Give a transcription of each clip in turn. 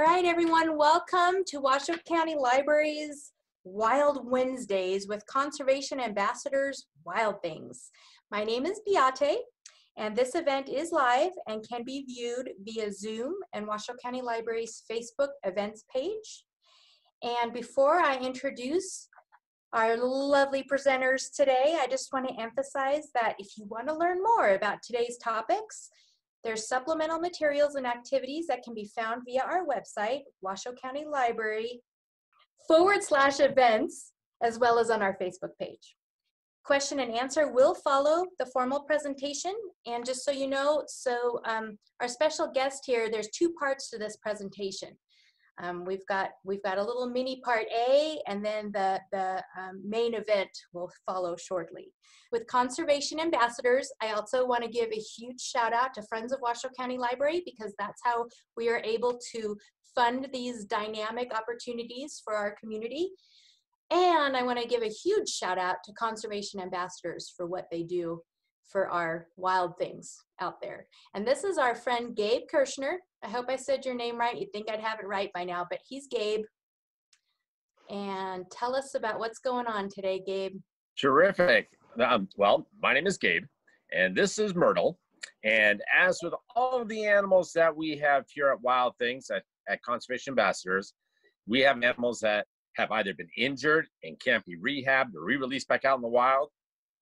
All right, everyone, welcome to Washoe County Library's Wild Wednesdays with Conservation Ambassadors Wild Things. My name is Beate, and this event is live and can be viewed via Zoom and Washoe County Library's Facebook events page. And before I introduce our lovely presenters today, I just want to emphasize that if you want to learn more about today's topics, there's supplemental materials and activities that can be found via our website, Washoe County Library forward slash events, as well as on our Facebook page. Question and answer will follow the formal presentation. And just so you know, so um, our special guest here, there's two parts to this presentation. Um, we've got we've got a little mini part A, and then the the um, main event will follow shortly. With conservation ambassadors, I also want to give a huge shout out to Friends of Washoe County Library because that's how we are able to fund these dynamic opportunities for our community. And I want to give a huge shout out to conservation ambassadors for what they do for our wild things out there. And this is our friend Gabe Kirschner. I hope I said your name right. You'd think I'd have it right by now, but he's Gabe. And tell us about what's going on today, Gabe. Terrific. Um, well, my name is Gabe, and this is Myrtle. And as with all of the animals that we have here at Wild Things at, at Conservation Ambassadors, we have animals that have either been injured and can't be rehabbed or re-released back out in the wild,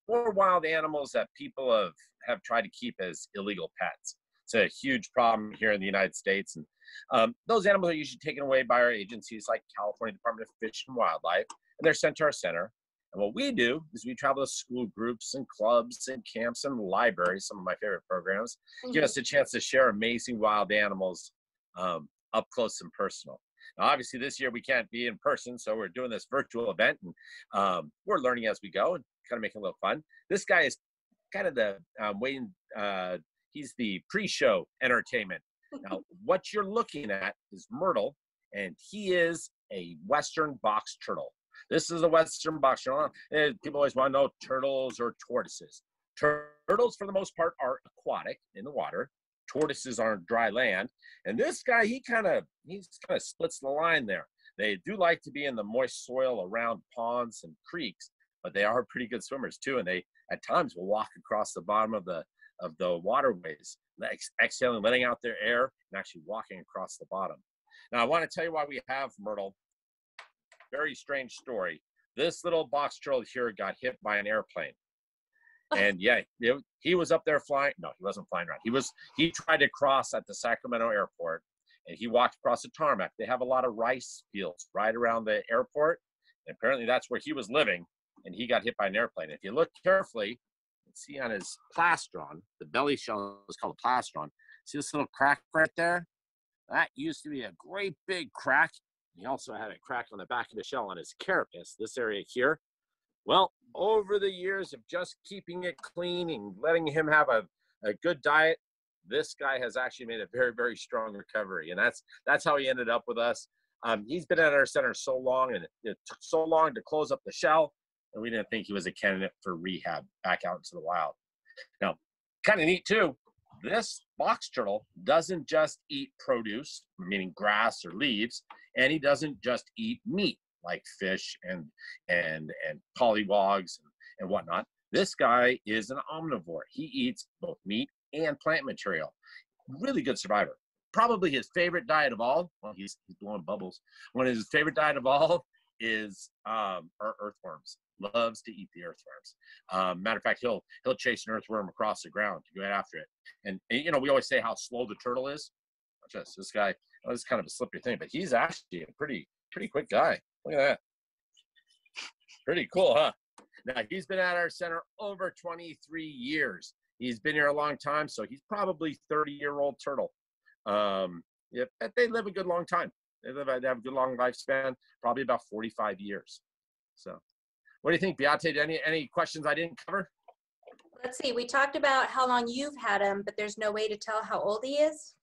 or wild animals that people have, have tried to keep as illegal pets. It's a huge problem here in the United States. And um, those animals are usually taken away by our agencies like California Department of Fish and Wildlife, and they're sent to our center. And what we do is we travel to school groups and clubs and camps and libraries, some of my favorite programs, mm-hmm. give us a chance to share amazing wild animals um, up close and personal. Now, obviously, this year we can't be in person, so we're doing this virtual event, and um, we're learning as we go and kind of making a little fun. This guy is kind of the um, waiting. Uh, he's the pre-show entertainment. Now, what you're looking at is Myrtle, and he is a Western box turtle. This is a Western box turtle. People always want to know turtles or tortoises. Turtles, for the most part, are aquatic in the water tortoises are on dry land. And this guy, he kind of he's kind of splits the line there. They do like to be in the moist soil around ponds and creeks, but they are pretty good swimmers too. And they at times will walk across the bottom of the of the waterways, exhaling, letting out their air, and actually walking across the bottom. Now I want to tell you why we have Myrtle. Very strange story. This little box turtle here got hit by an airplane and yeah, it, he was up there flying. No, he wasn't flying around. He was he tried to cross at the Sacramento airport, and he walked across the tarmac. They have a lot of rice fields right around the airport, and apparently that's where he was living. And he got hit by an airplane. If you look carefully, you see on his plastron, the belly shell is called a plastron. See this little crack right there? That used to be a great big crack. He also had a crack on the back of the shell on his carapace, this area here. Well, over the years of just keeping it clean and letting him have a, a good diet, this guy has actually made a very, very strong recovery. And that's that's how he ended up with us. Um, he's been at our center so long and it took so long to close up the shell, and we didn't think he was a candidate for rehab back out into the wild. Now, kind of neat too, this box turtle doesn't just eat produce, meaning grass or leaves, and he doesn't just eat meat like fish and and and pollywogs and, and whatnot. This guy is an omnivore. He eats both meat and plant material. Really good survivor. Probably his favorite diet of all. Well, he's, he's blowing bubbles. One of his favorite diet of all is um, earthworms. Loves to eat the earthworms. Um, matter of fact, he'll he'll chase an earthworm across the ground to go after it. And, and you know, we always say how slow the turtle is. Just this guy. Well, this is kind of a slippery thing, but he's actually a pretty pretty quick guy. Look at that. Pretty cool, huh? Now, he's been at our center over 23 years. He's been here a long time, so he's probably 30 year old turtle. Um, yeah, they live a good long time. They live, they have a good long lifespan, probably about 45 years. So, what do you think, Beate? Any any questions I didn't cover? Let's see. We talked about how long you've had him, but there's no way to tell how old he is.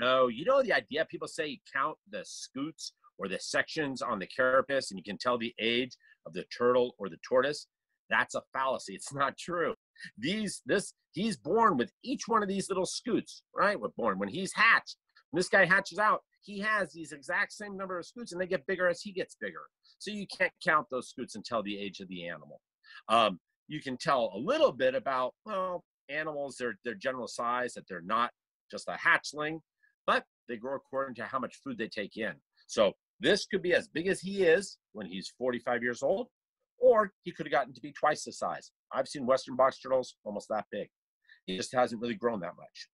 No, you know the idea. People say you count the scutes or the sections on the carapace and you can tell the age of the turtle or the tortoise, that's a fallacy. It's not true. These, this, he's born with each one of these little scutes, right? We're born when he's hatched. When this guy hatches out, he has these exact same number of scutes and they get bigger as he gets bigger. So you can't count those scutes until the age of the animal. Um, you can tell a little bit about, well, animals, their, their general size, that they're not just a hatchling, but they grow according to how much food they take in. So this could be as big as he is when he's 45 years old, or he could have gotten to be twice the size. I've seen Western box turtles almost that big. He just hasn't really grown that much.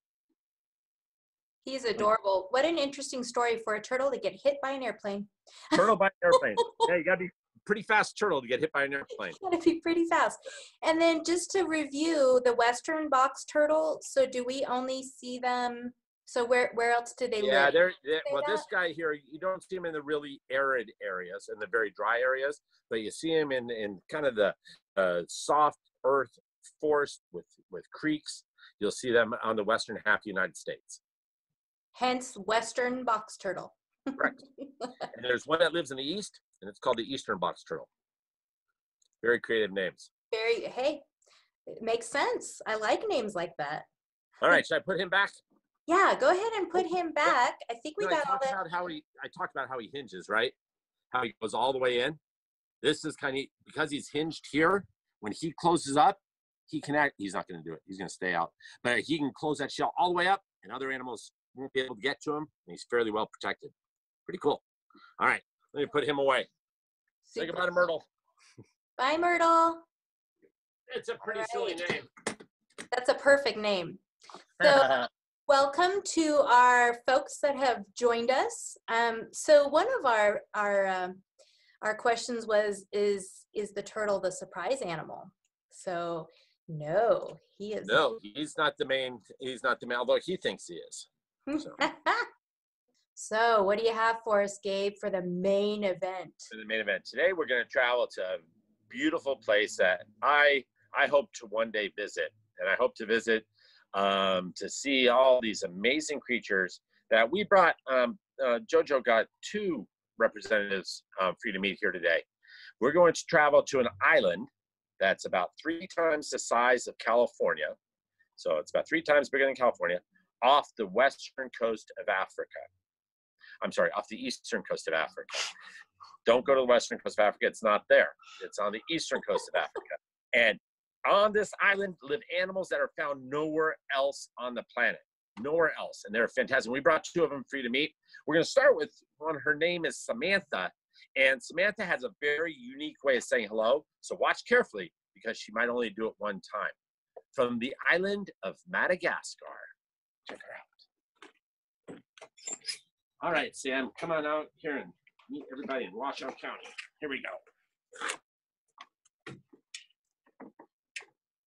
He's adorable. What an interesting story for a turtle to get hit by an airplane. Turtle by an airplane. yeah, you gotta be pretty fast turtle to get hit by an airplane. gotta be pretty fast. And then just to review the Western box turtle. So do we only see them? So where where else do they yeah, live? they're, they're well. This guy here, you don't see him in the really arid areas and the very dry areas, but you see him in in kind of the uh, soft earth forest with with creeks. You'll see them on the western half of the United States. Hence Western box turtle. Correct. And there's one that lives in the east, and it's called the eastern box turtle. Very creative names. Very hey, it makes sense. I like names like that. All right, should I put him back? Yeah, go ahead and put him back. I think we know, got all talked that. about how he. I talked about how he hinges, right? How he goes all the way in. This is kind of because he's hinged here. When he closes up, he can act. He's not going to do it. He's going to stay out. But he can close that shell all the way up, and other animals won't be able to get to him. And he's fairly well protected. Pretty cool. All right, let me put him away. Say goodbye to Myrtle. Bye, Myrtle. It's a pretty silly name. That's a perfect name. So, welcome to our folks that have joined us. Um, so, one of our our um, our questions was, "Is is the turtle the surprise animal?" So, no, he is. no, he's not the main. He's not the main. Although he thinks he is. So. so, what do you have for us, Gabe, for the main event? to the main event. Today we're going to travel to a beautiful place that I I hope to one day visit, and I hope to visit um, to see all these amazing creatures that we brought. Um, uh, Jojo got two representatives um, for you to meet here today. We're going to travel to an island that's about three times the size of California, so it's about three times bigger than California, off the western coast of Africa. I'm sorry, off the eastern coast of Africa. Don't go to the western coast of Africa. It's not there. It's on the eastern coast of Africa. And on this island live animals that are found nowhere else on the planet. Nowhere else. And they're fantastic. We brought two of them for you to meet. We're going to start with one. Her name is Samantha. And Samantha has a very unique way of saying hello. So watch carefully because she might only do it one time. From the island of Madagascar. Out. All right, Sam, come on out here and meet everybody in Washoe County. Here we go.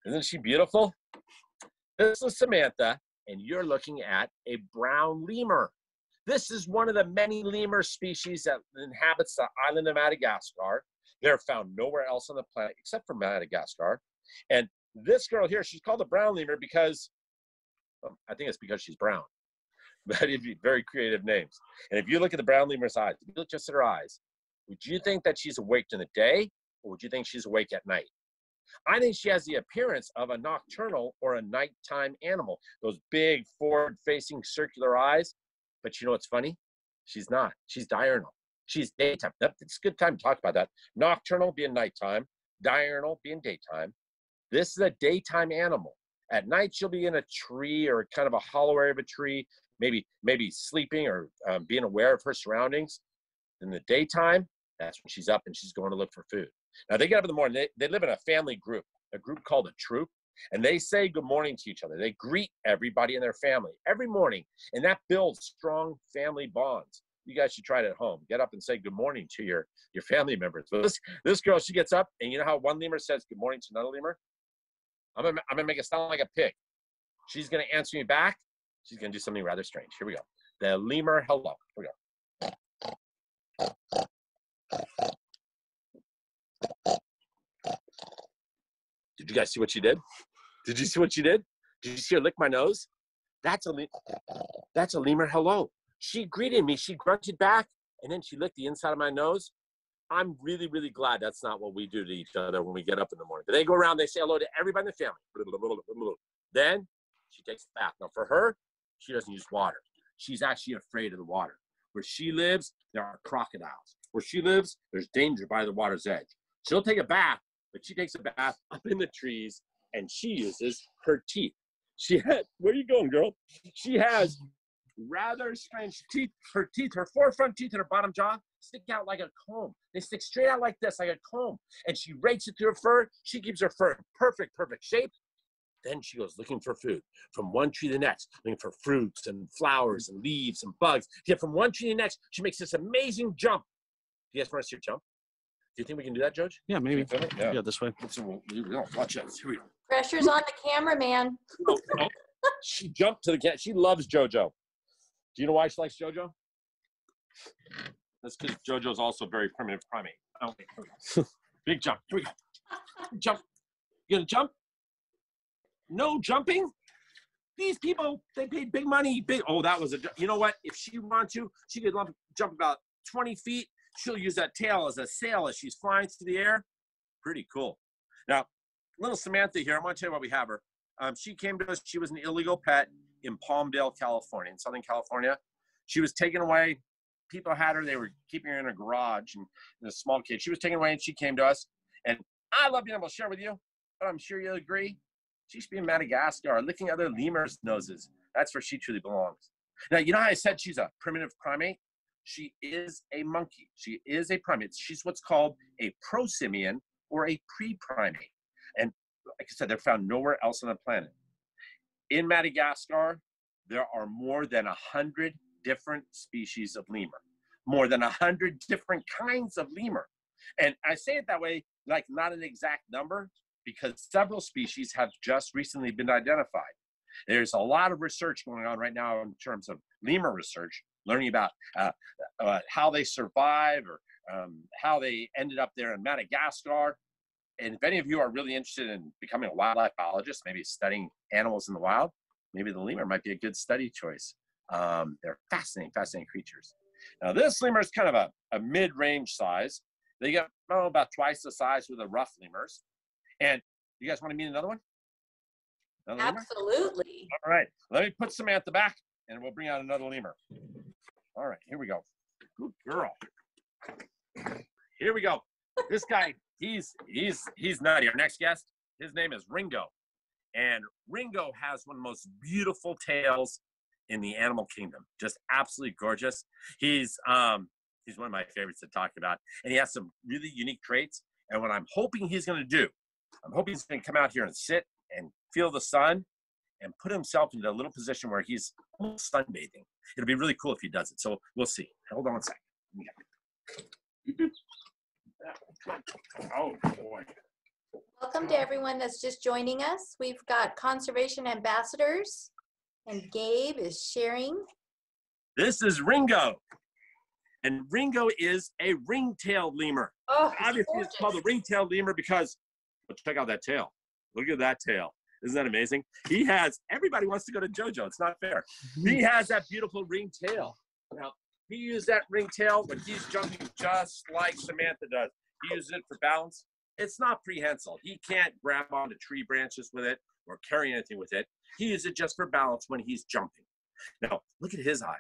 Isn't she beautiful? This is Samantha, and you're looking at a brown lemur. This is one of the many lemur species that inhabits the island of Madagascar. They're found nowhere else on the planet except for Madagascar. And this girl here, she's called the brown lemur because well, I think it's because she's brown. But it'd be very creative names. And if you look at the brown lemur's eyes, if you look just at her eyes, would you think that she's awake in the day or would you think she's awake at night? I think she has the appearance of a nocturnal or a nighttime animal. Those big forward facing circular eyes. But you know what's funny? She's not. She's diurnal. She's daytime. It's a good time to talk about that. Nocturnal being nighttime, diurnal being daytime. This is a daytime animal. At night, she'll be in a tree or kind of a hollow area of a tree, maybe maybe sleeping or um, being aware of her surroundings. In the daytime, that's when she's up and she's going to look for food. Now they get up in the morning. They, they live in a family group, a group called a troop, and they say good morning to each other. They greet everybody in their family every morning, and that builds strong family bonds. You guys should try it at home. Get up and say good morning to your your family members. But this this girl, she gets up, and you know how one lemur says good morning to another lemur. I'm gonna I'm gonna make it sound like a pig. She's gonna answer me back. She's gonna do something rather strange. Here we go. The lemur hello. Here we go. Did you guys see what she did? Did you see what she did? Did you see her lick my nose? That's a that's a lemur hello. She greeted me. She grunted back, and then she licked the inside of my nose. I'm really, really glad that's not what we do to each other when we get up in the morning. They go around, they say hello to everybody in the family. Then she takes a bath. Now, for her, she doesn't use water. She's actually afraid of the water. Where she lives, there are crocodiles. Where she lives, there's danger by the water's edge. She'll take a bath, but she takes a bath up in the trees and she uses her teeth. She had, where are you going, girl? She has rather strange teeth. Her teeth, her four front teeth and her bottom jaw stick out like a comb. They stick straight out like this, like a comb. And she rakes it through her fur. She keeps her fur in perfect, perfect shape. Then she goes looking for food from one tree to the next, looking for fruits and flowers and leaves and bugs. Yet from one tree to the next, she makes this amazing jump. Do you guys want to see her jump? Do you think we can do that, Judge? Yeah, maybe. Yeah. Yeah, this way. So we'll, we'll watch this. Here we go. Pressure's on the cameraman. Oh, oh. she jumped to the cat. She loves JoJo. Do you know why she likes JoJo? That's because JoJo's also a very primitive primate. Oh, wait, here we go. Big jump. Here we go. Jump. You gonna jump? No jumping? These people, they paid big money. Big. Oh, that was a. You know what? If she wants to, she could lump, jump about 20 feet. She'll use that tail as a sail as she's flying through the air. Pretty cool. Now, little Samantha here. I'm to tell you why we have her. Um, she came to us. She was an illegal pet in Palmdale, California, in Southern California. She was taken away. People had her. They were keeping her in a garage and a small cage. She was taken away, and she came to us. And I love being able to share with you, but I'm sure you'll agree. She should be in Madagascar, licking other lemurs' noses. That's where she truly belongs. Now, you know how I said she's a primitive primate? She is a monkey. She is a primate. She's what's called a prosimian or a pre-primate. And like I said, they're found nowhere else on the planet. In Madagascar, there are more than a hundred different species of lemur, more than a hundred different kinds of lemur. And I say it that way, like not an exact number, because several species have just recently been identified. There's a lot of research going on right now in terms of lemur research, learning about uh, uh, how they survive or um, how they ended up there in Madagascar. And if any of you are really interested in becoming a wildlife biologist, maybe studying animals in the wild, maybe the lemur might be a good study choice. Um, they're fascinating, fascinating creatures. Now, this lemur is kind of a, a mid range size. They get oh, about twice the size with the ruffed lemurs. And you guys want to meet another one? Another lemur? Absolutely. All right, let me put Samantha back and we'll bring out another lemur. All right, here we go. Good girl. Here we go. This guy, he's he's he's nutty. Our next guest, his name is Ringo. And Ringo has one of the most beautiful tails in the animal kingdom. Just absolutely gorgeous. He's um he's one of my favorites to talk about. And he has some really unique traits. And what I'm hoping he's gonna do, I'm hoping he's gonna come out here and sit and feel the sun and put himself into a little position where he's sunbathing. It'll be really cool if he does it. So we'll see. Hold on one second. Oh boy. Welcome to everyone that's just joining us. We've got conservation ambassadors, and Gabe is sharing. This is Ringo. And Ringo is a ring-tailed lemur. Oh, he's Obviously, it's called the gorgeous. ring-tailed lemur because, but check out that tail. Look at that tail. Isn't that amazing? He has, everybody wants to go to JoJo. It's not fair. He mhm. has that beautiful ring tail. Now, he used that ring tail when he's jumping just like Samantha does. He uses it for balance. It's not prehensile. He can't grab onto tree branches with it or carry anything with it. He uses it just for balance when he's jumping. Now, look at his eyes.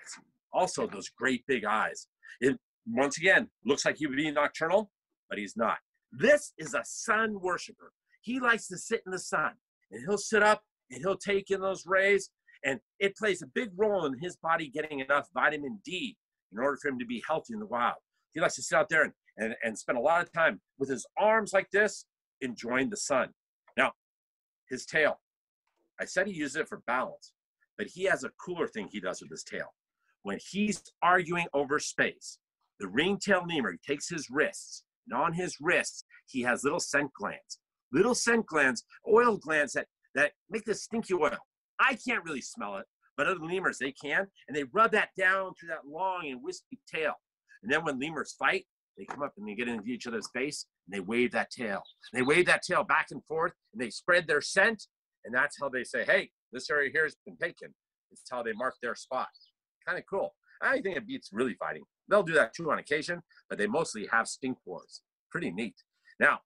Also, those great big eyes. It, once again, looks like he would be nocturnal, but he's not. This is a sun worshiper. He likes to sit in the sun and he'll sit up and he'll take in those rays and it plays a big role in his body getting enough vitamin D in order for him to be healthy in the wild. He likes to sit out there and, and, and spend a lot of time with his arms like this, enjoying the sun. Now, his tail. I said he uses it for balance, but he has a cooler thing he does with his tail. When he's arguing over space, the ringtail lemur takes his wrists, and on his wrists, he has little scent glands. Little scent glands, oil glands that, that make this stinky oil. I can't really smell it, but other lemurs, they can. And they rub that down through that long and wispy tail. And then when lemurs fight, they come up and they get into each other's face and they wave that tail. They wave that tail back and forth and they spread their scent. And that's how they say, hey, this area here has been taken. It's how they mark their spot. Kind of cool. I think it beats really fighting. They'll do that too on occasion, but they mostly have stink wars. Pretty neat. Now,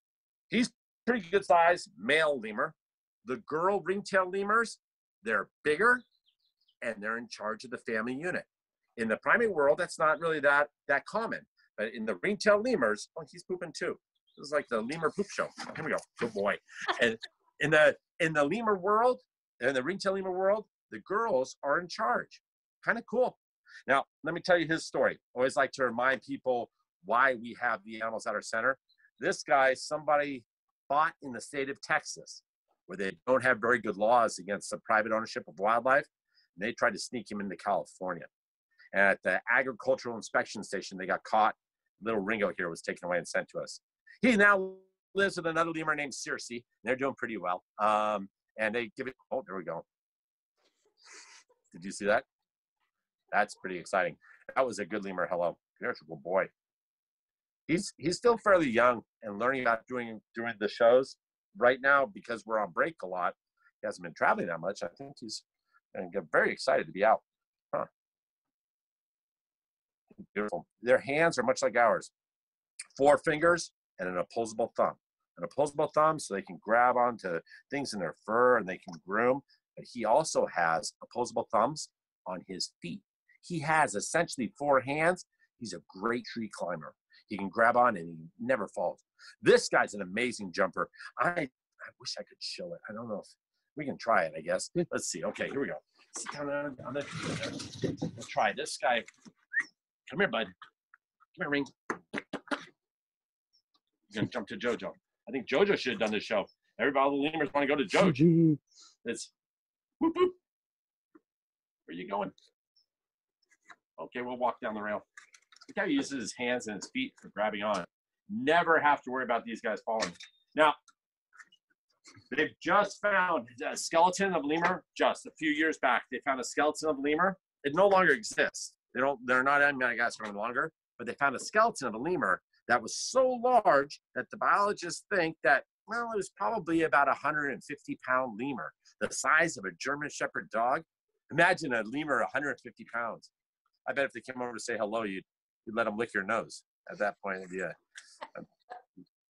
he's pretty good size male lemur. The girl ringtail lemurs, they're bigger and they're in charge of the family unit. in the primate world, that's not really that that common. But in the ringtail lemurs, oh, he's pooping too. This is like the lemur poop show. Here we go. Good boy. And in the in the lemur world, in the ringtail lemur world, the girls are in charge. Kind of cool. Now, let me tell you his story. always like to remind people why we have the animals at our center. This guy, somebody bought in the state of Texas, where they don't have very good laws against the private ownership of wildlife. And they tried to sneak him into California. And at the agricultural inspection station, they got caught. Little Ringo here was taken away and sent to us. He now lives with another lemur named Circe. And they're doing pretty well. Um, and they give it, oh, there we go. Did you see that? That's pretty exciting. That was a good lemur. Hello. Good boy. He's he's still fairly young and learning about doing doing the shows right now because we're on break a lot. He hasn't been traveling that much. I think he's and get very excited to be out. Huh. Beautiful. Their hands are much like ours. Four fingers and an opposable thumb. An opposable thumb so they can grab onto things in their fur and they can groom. But he also has opposable thumbs on his feet. He has essentially four hands. He's a great tree climber. He can grab on and he never falls. This guy's an amazing jumper. I, I wish I could show it. I don't know if we can try it, I guess. Let's see. Okay, here we go. Sit down on, on the, let's try this guy. Come here, bud. Come here, Ring. He's gonna jump to Jojo. I think Jojo should have done this show. Everybody, all the lemurs want to go to Jojo. It's whoop, whoop. Where you going? Okay, we'll walk down the rail. Look how he uses his hands and his feet for grabbing on. Never have to worry about these guys falling. Now, they've just found a skeleton of lemur just a few years back. They found a skeleton of lemur. It no longer exists. They don't, they're not in Madagascar any longer, but they found a skeleton of a lemur that was so large that the biologists think that, well, it was probably about a 150 pound lemur, the size of a German Shepherd dog. Imagine a lemur 150 pounds. I bet if they came over to say hello, you'd, you'd let them lick your nose at that point. It'd be a, a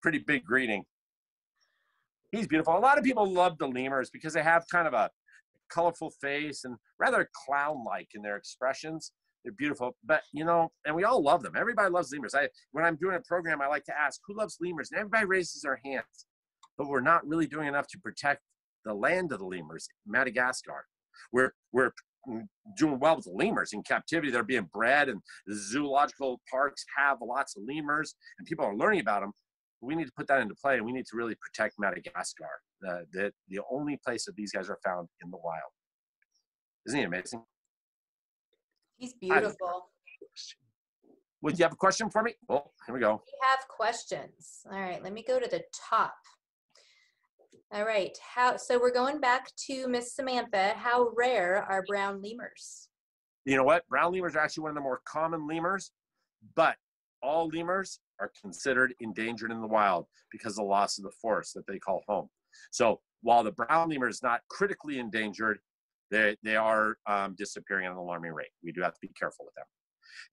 pretty big greeting. He's beautiful. A lot of people love the lemurs because they have kind of a colorful face and rather clown-like in their expressions. They're beautiful, but you know, and we all love them. Everybody loves lemurs. I, when I'm doing a program, I like to ask who loves lemurs, and everybody raises their hands. But we're not really doing enough to protect the land of the lemurs, Madagascar. We're we're doing well with the lemurs in captivity. They're being bred, and the zoological parks have lots of lemurs, and people are learning about them. We need to put that into play, and we need to really protect Madagascar, the, the, the only place that these guys are found in the wild. Isn't he amazing? He's beautiful. Would you have a question for me? Oh, here we go. We have questions. All right, let me go to the top. All right. How so we're going back to Miss Samantha. How rare are brown lemurs? You know what? Brown lemurs are actually one of the more common lemurs, but all lemurs are considered endangered in the wild because of the loss of the forest that they call home. So while the brown lemur is not critically endangered, they, they are um, disappearing at an alarming rate. We do have to be careful with them.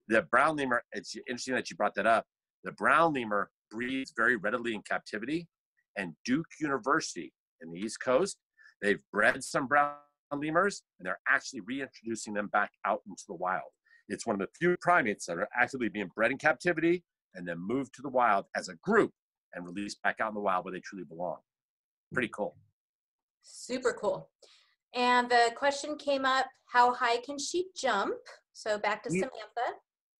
The brown lemur, it's interesting that you brought that up. The brown lemur breeds very readily in captivity and Duke University in the East Coast. They've bred some brown lemurs and they're actually reintroducing them back out into the wild. It's one of the few primates that are actively being bred in captivity and then moved to the wild as a group and released back out in the wild where they truly belong. Pretty cool. Super cool. And the question came up how high can she jump? So back to Samantha.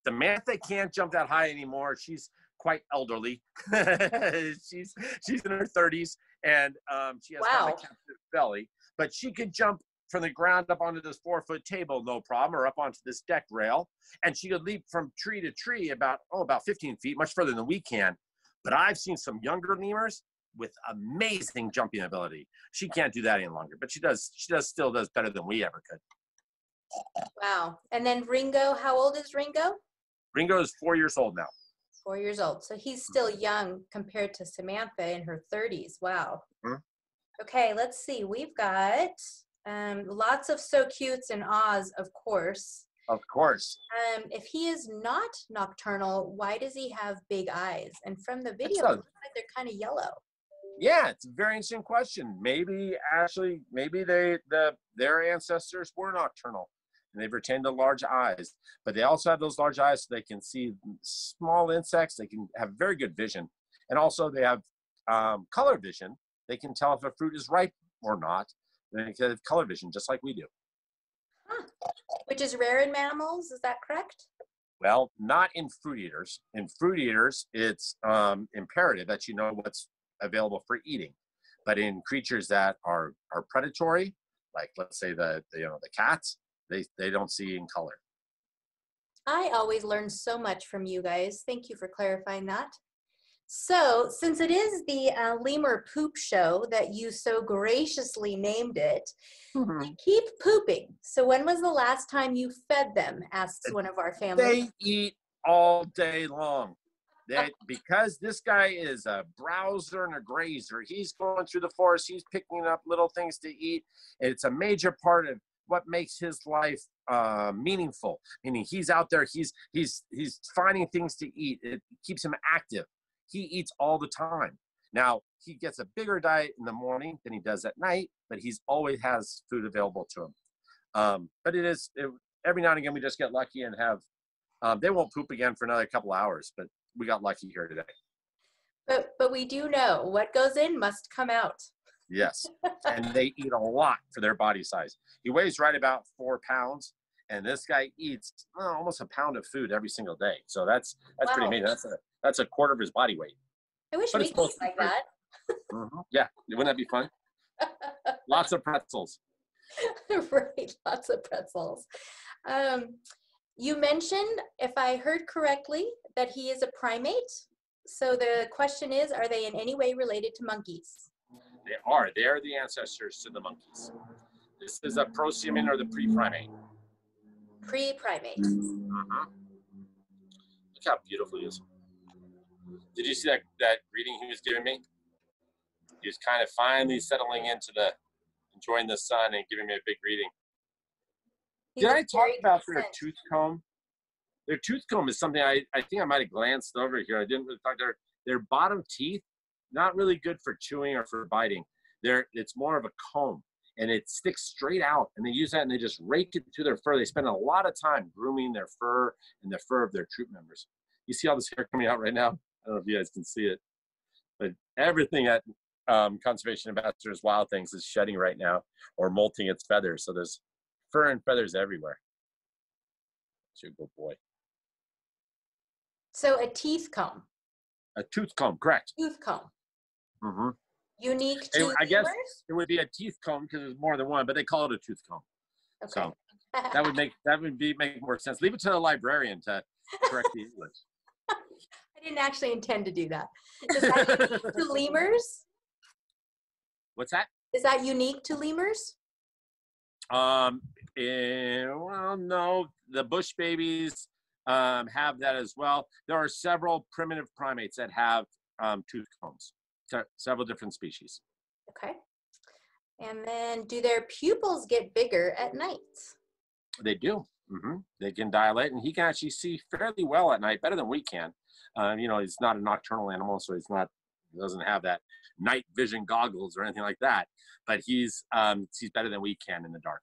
Samantha can't jump that high anymore. She's quite elderly. she's she's in her 30s and um, she has wow. a captive belly, but she can jump from the ground up onto this four foot table, no problem, or up onto this deck rail. And she could leap from tree to tree about, oh, about 15 feet, much further than we can. But I've seen some younger lemurs with amazing jumping ability. She can't do that any longer, but she does, she does still does better than we ever could. Wow. And then Ringo, how old is Ringo? Ringo is four years old now. Four years old. So he's still young compared to Samantha in her 30s. Wow. Mm-hmm. Okay, let's see. We've got um, lots of so cutes and Oz, of course. Of course. Um, if he is not nocturnal, why does he have big eyes? And from the video, like they're kind of yellow. Yeah, it's a very interesting question. Maybe actually, maybe they the their ancestors were nocturnal. and they've retained the large eyes. But they also have those large eyes so they can see small insects. They can have very good vision, and also they have um, color vision. They can tell if a fruit is ripe or not. They have color vision just like we do. Huh. Which is rare in mammals, is that correct? Well, not in fruit eaters. In fruit eaters, it's um, imperative that you know what's available for eating. But in creatures that are are predatory, like let's say the, the you know the cats, they they don't see in color. I always learn so much from you guys. Thank you for clarifying that. So, since it is the uh, lemur poop show that you so graciously named it, Mm-hmm. they keep pooping. So, when was the last time you fed them? asks one of our family. They eat all day long. They, because this guy is a browser and a grazer, he's going through the forest, he's picking up little things to eat. It's a major part of what makes his life uh, meaningful. Meaning he's out there, he's he's he's finding things to eat. It keeps him active. He eats all the time. Now he gets a bigger diet in the morning than he does at night, but he's always has food available to him. Um, but it is it, every now and again we just get lucky and have. Um, they won't poop again for another couple hours, but we got lucky here today. But, but we do know what goes in must come out. Yes, and they eat a lot for their body size. He weighs right about four pounds, and this guy eats oh, almost a pound of food every single day. So that's that's pretty amazing. That's a that's a quarter of his body weight. I wish But we could eat supposed to be like that. Mhm. Yeah, wouldn't that be fun? Lots of pretzels. right, lots of pretzels. Um, you mentioned, if I heard correctly, that he is a primate. So the question is, are they in any way related to monkeys? They are. They are the ancestors to the monkeys. This is a prosimian or the pre-primate. Pre-primate. Mhm. Look how beautiful he is. Did you see that, that greeting he was giving me? He was kind of finally settling into the enjoying the sun and giving me a big greeting. He Did I talk about their tooth comb? Their tooth comb is something I, I think I might have glanced over here. I didn't really talk their their bottom teeth, not really good for chewing or for biting. They're it's more of a comb and it sticks straight out and they use that and they just rake it through their fur. They spend a lot of time grooming their fur and the fur of their troop members. You see all this hair coming out right now? I don't know if you guys can see it. But everything at um, Conservation Ambassadors Wild Things is shedding right now or molting its feathers. So there's fur and feathers everywhere. A good boy. So a teeth comb, A tooth comb, correct. tooth comb, hmm unique Hey, to I guess-? It would be a teeth comb because there's more than one, but they call it a tooth comb. Okay. So that would make that would be make more sense. Leave it to the librarian to correct the English. I didn't actually intend to do that. Is that unique to lemurs? What's that? Is that unique to lemurs? Um, eh, well, no, the bush babies um, have that as well. There are several primitive primates that have um, tooth combs, se- several different species. Okay. And then do their pupils get bigger at night? They do. hmm They can dilate, and he can actually see fairly well at night, better than we can. Um, you know, he's not a nocturnal animal, so he's not he doesn't have that night vision goggles or anything like that. But he's um, sees better than we can in the dark.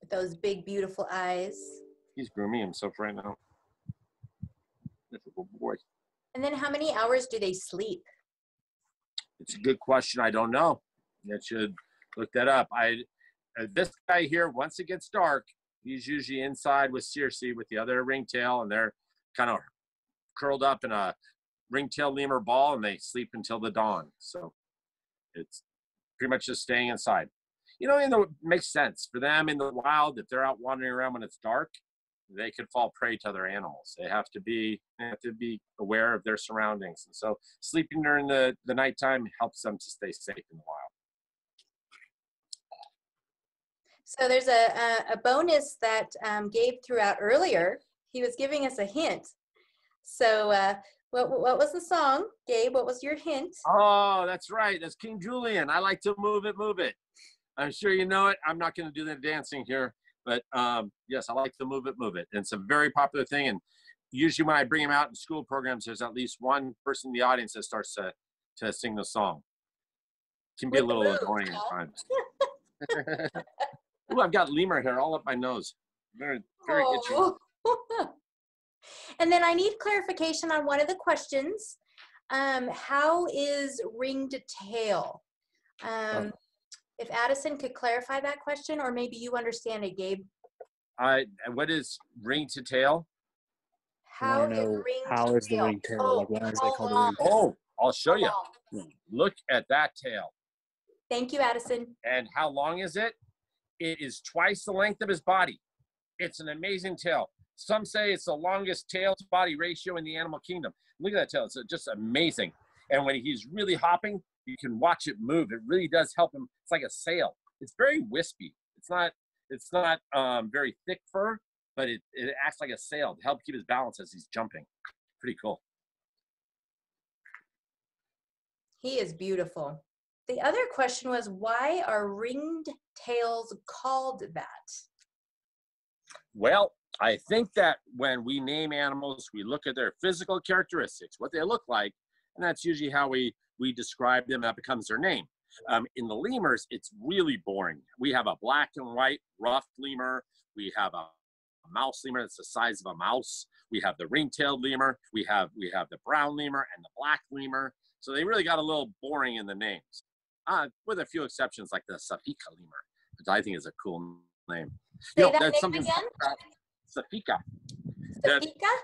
With those big, beautiful eyes. He's grooming himself right now. That's a good boy. And then how many hours do they sleep? It's a good question. I don't know. That should look that up. I uh, this guy here. Once it gets dark, he's usually inside with Circe with the other ringtail, and they're kind of curled up in a ringtail lemur ball, and they sleep until the dawn. So it's pretty much just staying inside. You know, and it makes sense for them in the wild. If they're out wandering around when it's dark, they could fall prey to other animals. They have to be they have to be aware of their surroundings, and so sleeping during the the nighttime helps them to stay safe in the wild. So there's a, a, a bonus that um, Gabe threw out earlier. He was giving us a hint. So uh, what, what was the song? Gabe, what was your hint? Oh, that's right. That's King Julien. I like to move it, move it. I'm sure you know it. I'm not going to do the dancing here, but um, yes, I like to move it, move it. And it's a very popular thing. And usually when I bring them out in school programs, there's at least one person in the audience that starts to, to sing the song. It Can be a With the little move, annoying at times. Ooh, I've got lemur hair all up my nose. Very, very itchy. Oh. and then I need clarification on one of the questions. Um, how is ringed tail? Um, if Addison could clarify that question, or maybe you understand it, Gabe. I and what is ring to tail? I How wanna is know ringed how is the tail? ring tail? Oh, Like, why is how it called a ring tail? Oh, I'll show How you. long? Look at that tail. Thank you, Addison. And how long is it? It is twice the length of his body. It's an amazing tail. Some say it's the longest tail to body ratio in the animal kingdom. Look at that tail. It's just amazing. And when he's really hopping, you can watch it move. It really does help him. It's like a sail. It's very wispy. It's not it's not um, very thick fur, but it, it acts like a sail to help keep his balance as he's jumping. Pretty cool. He is beautiful. The other question was why are ringed tails called that? Well, I think that when we name animals, we look at their physical characteristics, what they look like, and that's usually how we we describe them. That becomes their name. Um, in the lemurs, it's really boring. We have a black and white ruffed lemur. We have a, mouse lemur that's the size of a mouse. We have the ring-tailed lemur. We have we have the brown lemur and the black lemur. So they really got a little boring in the names, uh, with a few exceptions like the Sifaka lemur, which I think is a cool name. Say You know, that that's name something again? Sifaka. Sifaka?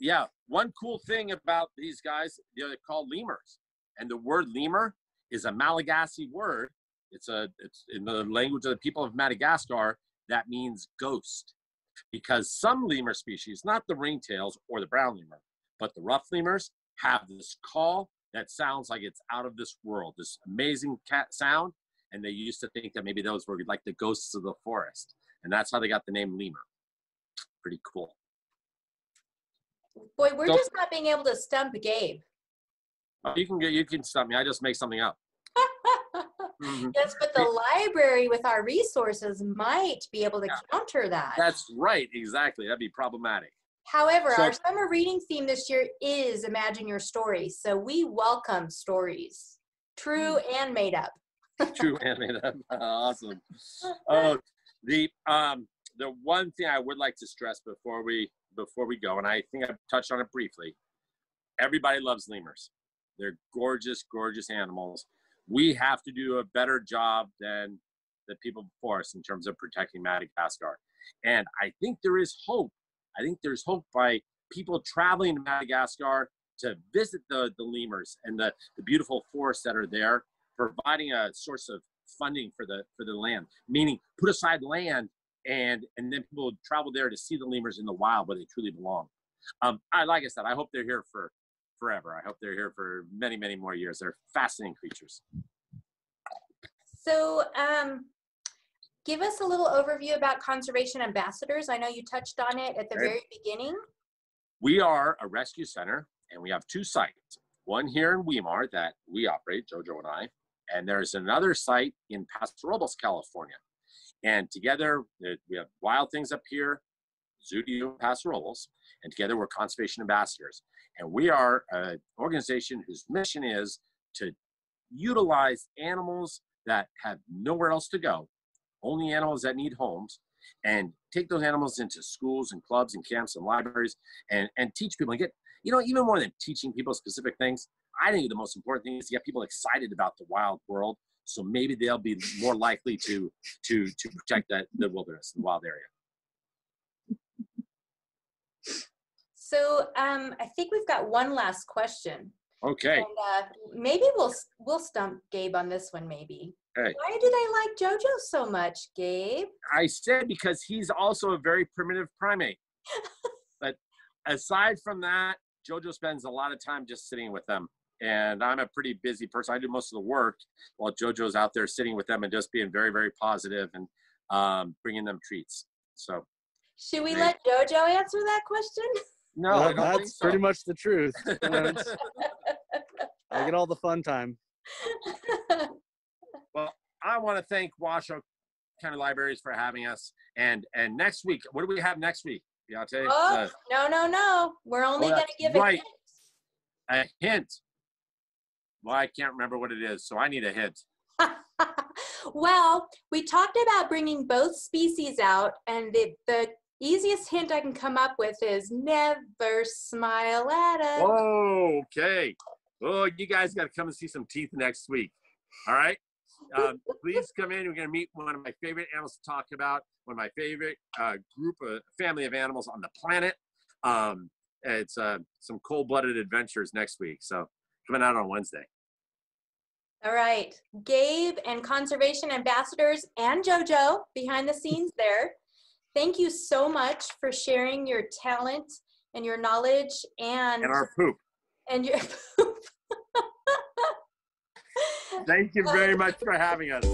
yeah, one cool thing about these guys, they're called lemurs, and the word lemur is a Malagasy word. It's a it's in the language of the people of Madagascar. That means ghost, because some lemur species, not the ringtails or the brown lemur, but the ruffed lemurs, have this call that sounds like it's out of this world. This amazing cat sound, and they used to think that maybe those were like the ghosts of the forest, and that's how they got the name lemur. Pretty cool. Boy, we're Go- just not being able to stump Gabe. You can get you can stop me. I just make something up. Mhm. yes, but the library with our resources might be able to Yeah. counter that. That's right, exactly. That'd be problematic. However, So- our summer reading theme this year is Imagine Your Story. So we welcome stories, true Mm. and made up. True animated. awesome. Oh, the um the one thing I would like to stress before we before we go, and I think I've touched on it briefly. Everybody loves lemurs. They're gorgeous, gorgeous animals. We have to do a better job than the people before us in terms of protecting Madagascar. And I think there is hope. I think there's hope by people traveling to Madagascar to visit the, the lemurs and the, the beautiful forests that are there, providing a source of funding for the for the land. Meaning put aside land and and then people travel there to see the lemurs in the wild where they truly belong. Um, I like I said, I hope they're here for forever. I hope they're here for many, many more years. They're fascinating creatures. So, um, give us a little overview about conservation ambassadors. I know you touched on it at the very beginning. We are a rescue center, and we have two sites. One here in Weimar that we operate, Jojo and I, and there's another site in Paso Robles, California. And together, we have Wild Things up here, Zoo to You, Paso Robles, and together we're conservation ambassadors. And we are an organization whose mission is to utilize animals that have nowhere else to go, only animals that need homes, and take those animals into schools and clubs and camps and libraries and, and teach people and get, you know, even more than teaching people specific things, I think the most important thing is to get people excited about the wild world. So maybe they'll be more likely to to to protect that the wilderness, the wild area. So, um, I think we've got one last question. Okay. And, uh, maybe we'll we'll stump Gabe on this one. Maybe. Okay. Why do they like JoJo so much, Gabe? I said because he's also a very primitive primate. but aside from that, Jojo spends a lot of time just sitting with them. And I'm a pretty busy person. I do most of the work while Jojo's out there sitting with them and just being very, very positive and um, bringing them treats. So, Should we let JoJo answer that question? no, Well, I don't think that's so. pretty much the truth. You know, it's- I get all the fun time. Well, I want to thank Washoe County Libraries for having us. And and next week, what do we have next week? Beate? oh no no no! We're only Oh, going to give right. a a hint. Well, I can't remember what it is, so I need a hint. hint. well, we talked about bringing both species out, and the, the easiest hint I can come up with is never smile at us. Whoa, okay. Oh, you guys got to come and see some teeth next week. All right. Um, please come in. We're going to meet one of my favorite animals to talk about. One of my favorite uh, group of family of animals on the planet. Um, it's uh, some cold-blooded adventures next week. So coming out on Wednesday. All right, Gabe and conservation ambassadors and JoJo behind the scenes there. Thank you so much for sharing your talent and your knowledge and And our poop. and your poop. Thank you very much for having us.